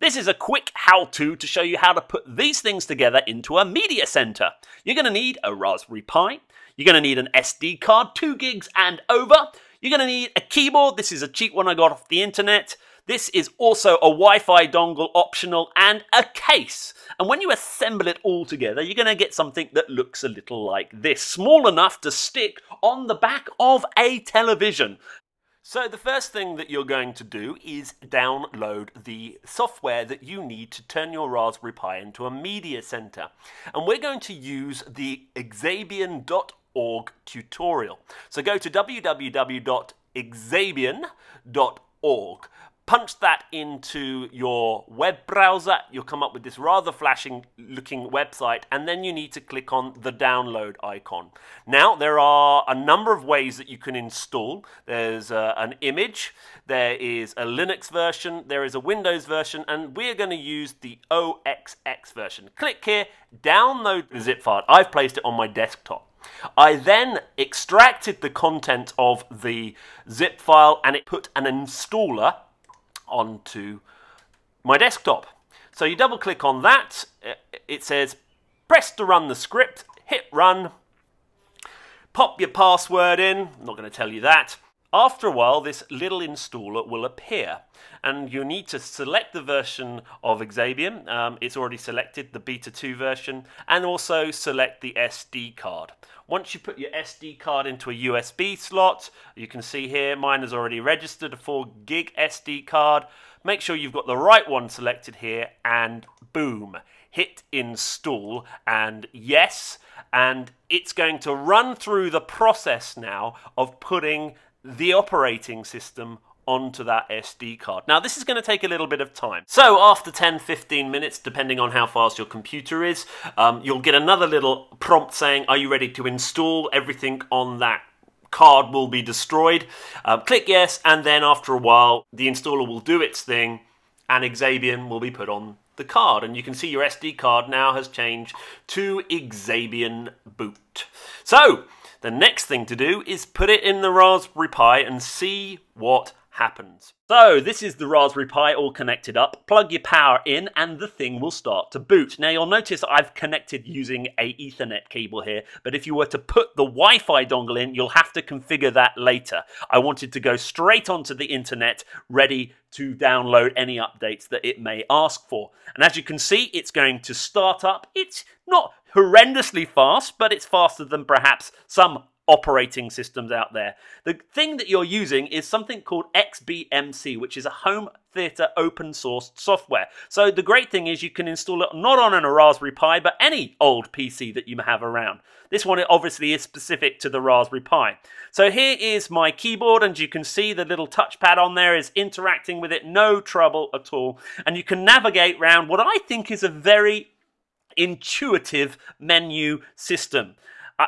This is a quick how-to to show you how to put these things together into a media center. You're going to need a Raspberry Pi, you're going to need an SD card, 2 gigs and over, you're going to need a keyboard, this is a cheap one I got off the internet, this is also a Wi-Fi dongle optional and a case. And when you assemble it all together, you're going to get something that looks a little like this. Small enough to stick on the back of a television. So the first thing that you're going to do is download the software that you need to turn your Raspberry Pi into a media center. And we're going to use the Xbian.org tutorial. So go to www.xbian.org punch that into your web browser, you'll come up with this rather flashing looking website, and then you need to click on the download icon. Now, there are a number of ways that you can install. There's uh, an image, there is a Linux version, there is a Windows version, and we're going to use the OSX version. Click here, download the zip file. I've placed it on my desktop. I then extracted the content of the zip file and it put an installer onto my desktop. So you double click on that, uh, it says press to run the script, hit run, pop your password in, I'm not going to tell you that. After a while, this little installer will appear, and you need to select the version of Xbian. Um, it's already selected, the Beta 2 version, and also select the SD card. Once you put your SD card into a USB slot, you can see here mine is already registered a 4 gig SD card. Make sure you've got the right one selected here, and boom, hit install, and yes, and it's going to run through the process now of putting the operating system onto that SD card. Now this is going to take a little bit of time. So after 10-15 minutes, depending on how fast your computer is, um, you'll get another little prompt saying, are you ready to install everything on that card will be destroyed. Um, click yes, and then after a while, the installer will do its thing, and Xbian will be put on the card. And you can see your SD card now has changed to Xbian boot. So, the next thing to do is put it in the Raspberry Pi and see what happens. So this is the Raspberry Pi all connected up. Plug your power in and the thing will start to boot. Now you'll notice I've connected using a Ethernet cable here, but if you were to put the Wi-Fi dongle in, you'll have to configure that later. I wanted to go straight onto the internet, ready to download any updates that it may ask for. And as you can see, it's going to start up. It's not horrendously fast, but it's faster than perhaps some operating systems out there. The thing that you're using is something called XBMC, which is a home theater open source software. So the great thing is you can install it not on a Raspberry Pi, but any old PC that you have around. This one obviously is specific to the Raspberry Pi. So here is my keyboard, and you can see the little touchpad on there is interacting with it, no trouble at all. And you can navigate around what I think is a very intuitive menu system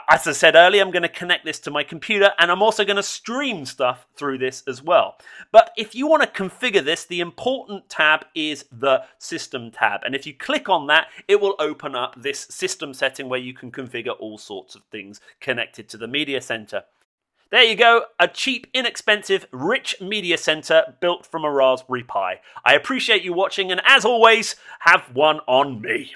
as I said earlier, I'm going to connect this to my computer and I'm also going to stream stuff through this as well. But if you want to configure this, the important tab is the system tab. And if you click on that, it will open up this system setting where you can configure all sorts of things connected to the media center. There you go, a cheap, inexpensive, rich media center built from a Raspberry Pi. I appreciate you watching and as always, have one on me.